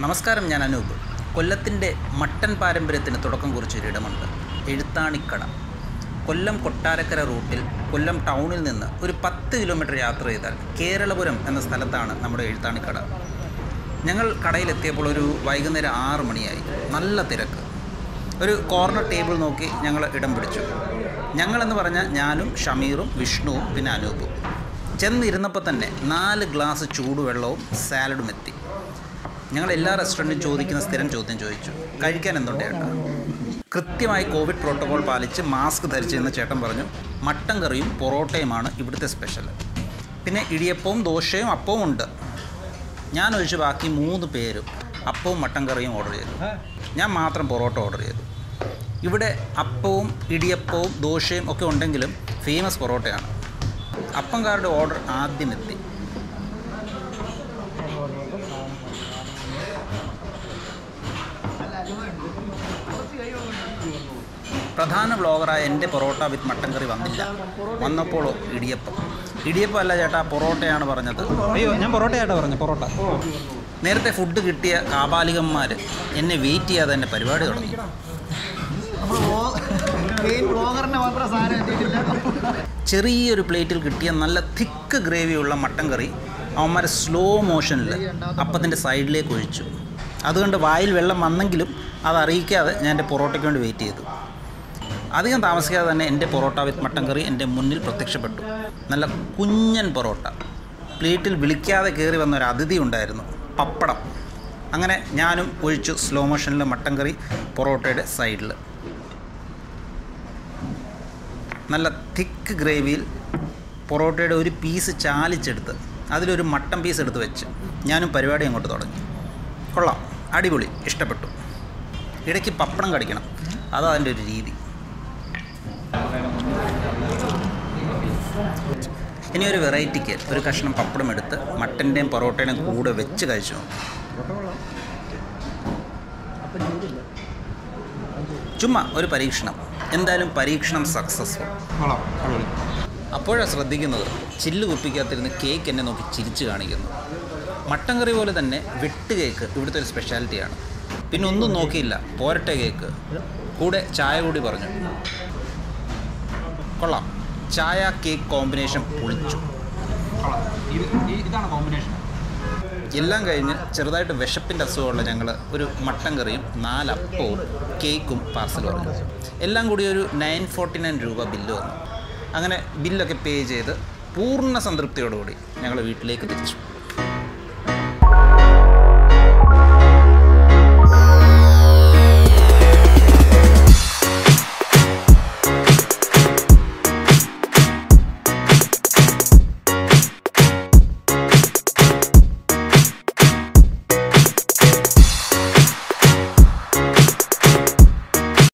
നമസ്കാരം ഞാൻ അനൂപ്. കൊല്ലത്തിന്റെ മട്ടൻ പാരമ്പര്യത്തിന് തുടക്കം കുറിച്ചൊരിടമുണ്ട് എഴുത്താണിക്കട. കൊല്ലം കൊട്ടാരക്കര റൂട്ടിൽ കൊല്ലം ടൗണിൽ നിന്ന് ഒരു പത്ത് കിലോമീറ്റർ യാത്ര ചെയ്താൽ കേരളപുരം എന്ന സ്ഥലത്താണ് നമ്മുടെ എഴുത്താണിക്കട. ഞങ്ങൾ കടയിലെത്തിയപ്പോൾ ഒരു വൈകുന്നേരം ആറ് മണിയായി. നല്ല തിരക്ക്. ഒരു കോർണർ ടേബിൾ നോക്കി ഞങ്ങൾ ഇടം പിടിച്ചു. ഞങ്ങളെന്ന് പറഞ്ഞാൽ ഞാനും ഷമീറും വിഷ്ണുവും പിന്നെ അനൂപും. ചെന്നിരുന്നപ്പോൾ തന്നെ നാല് ഗ്ലാസ് ചൂടുവെള്ളവും സാലഡും എത്തി. ഞങ്ങൾ എല്ലാ റെസ്റ്റോറന്റും ചോദിക്കുന്ന സ്ഥിരം ചോദ്യം ചോദിച്ചു. കഴിക്കാൻ എന്തുണ്ട് ചേട്ടാ? കൃത്യമായി കോവിഡ് പ്രോട്ടോകോൾ പാലിച്ച് മാസ്ക് ധരിച്ചിരുന്ന ചേട്ടൻ പറഞ്ഞു മട്ടൻ കറിയും പൊറോട്ടയുമാണ് ഇവിടുത്തെ സ്പെഷ്യൽ പിന്നെ ഇടിയപ്പവും ദോശയും അപ്പവും ഉണ്ട്. ഞാൻ ഒഴിച്ച് ബാക്കി മൂന്ന് പേരും അപ്പവും മട്ടൻ കറിയും ഓർഡർ ചെയ്തു. ഞാൻ മാത്രം പൊറോട്ട ഓർഡർ ചെയ്തു. ഇവിടെ അപ്പവും ഇടിയപ്പവും ദോശയും ഒക്കെ ഉണ്ടെങ്കിലും ഫേമസ് പൊറോട്ടയാണ്. അപ്പംകാരുടെ ഓർഡർ ആദ്യം എത്തി. പ്രധാന ബ്ലോഗറായ എന്റെ പൊറോട്ട വിത്ത് മട്ടൻ കറി വന്നില്ല. വന്നപ്പോൾ ഇടിയപ്പം. ഇടിയപ്പം അല്ല ചേട്ടാ പൊറോട്ടയാണ് പറഞ്ഞത്. അയ്യോ ഞാൻ പൊറോട്ട ആയിട്ടാ പറഞ്ഞു പൊറോട്ട. നേരത്തെ ഫുഡ് കിട്ടിയ കാപാലികന്മാർ എന്നെ വെയിറ്റ് ചെയ്യാതെ എന്റെ പരിപാടി തുടങ്ങി. ചെറിയൊരു പ്ലേറ്റിൽ കിട്ടിയ നല്ല തിക്ക് ഗ്രേവിയുള്ള മട്ടൻ കറി അവന്മാരെ സ്ലോ മോഷനിൽ അപ്പത്തിന്റെ സൈഡിലേക്ക് ഒഴിച്ചു. അതുകൊണ്ട് വായിൽ വെള്ളം വന്നെങ്കിലും അത് അറിയിക്കാതെ ഞാൻ എന്റെ പൊറോട്ടയ്ക്ക് വേണ്ടി വെയിറ്റ് ചെയ്തു. അധികം താമസിക്കാതെ തന്നെ എന്റെ പൊറോട്ട വിത്ത് മട്ടൻ കറി എന്റെ മുന്നിൽ പ്രത്യക്ഷപ്പെട്ടു. നല്ല കുഞ്ഞൻ പൊറോട്ട. പ്ലേറ്റിൽ വിളിക്കാതെ കയറി വന്ന ഒരു അതിഥി ഉണ്ടായിരുന്നു. പപ്പടം. അങ്ങനെ ഞാനും ഒഴിച്ചു സ്ലോ മോഷനിൽ മട്ടൻ കറി പൊറോട്ടയുടെ സൈഡിൽ നല്ല തിക്ക് ഗ്രേവിയിൽ പൊറോട്ടയുടെ ഒരു പീസ് ചാലിച്ചെടുത്ത് അതിലൊരു മട്ടൻ പീസ് എടുത്ത് വെച്ച് ഞാനും പരിപാടി അങ്ങോട്ട് തുടങ്ങി. കൊള്ളാം. അടിപൊളി. ഇഷ്ടപ്പെട്ടു. ഇടയ്ക്ക് പപ്പടം കടിക്കണം. അതാണ് അതിന്റെ ഒരു രീതി. ഇനി ഒരു വെറൈറ്റിക്ക്. ഒരു കഷ്ണം പപ്പടം എടുത്ത് മട്ടന്റെയും പൊറോട്ടയുടെയും കൂടെ വെച്ച് കഴിച്ചു ചുമ്മാ ഒരു പരീക്ഷണം. എന്തായാലും പരീക്ഷണം സക്സസ്ഫുൾ അപ്പോഴാണ് ശ്രദ്ധിക്കുന്നത് ചില്ല് കുപ്പിക്കകത്തിരുന്ന് കേക്ക് എന്നെ നോക്കി ചിരിച്ചു കാണിക്കുന്നു. മട്ടൻ കറി പോലെ തന്നെ വെട്ട് കേക്ക് ഇവിടുത്തെ ഒരു സ്പെഷ്യാലിറ്റിയാണ് പിന്നെ ഒന്നും നോക്കിയില്ല പോരട്ടെ കേക്ക് കൂടെ ചായ കൂടി പറഞ്ഞു. കൊള്ളാം. ചായ കേക്ക് കോമ്പിനേഷൻ പൊളിച്ചു. ഇതാണ് കോമ്പിനേഷൻ. എല്ലാം കഴിഞ്ഞ് ചെറുതായിട്ട് വിശപ്പിന്റെ അസുഖമുള്ള ഞങ്ങൾ ഒരു മട്ടൻ കറിയും നാലപ്പവും കേക്കും പാർസൽ പറഞ്ഞു എല്ലാം കൂടി ഒരു നയൻ ഫോർട്ടി നയൻ രൂപ ബില്ല് വന്നു. അങ്ങനെ ബില്ലൊക്കെ പേ ചെയ്ത് പൂർണ സംതൃപ്തിയോടുകൂടി ഞങ്ങൾ വീട്ടിലേക്ക് തിരിച്ചു.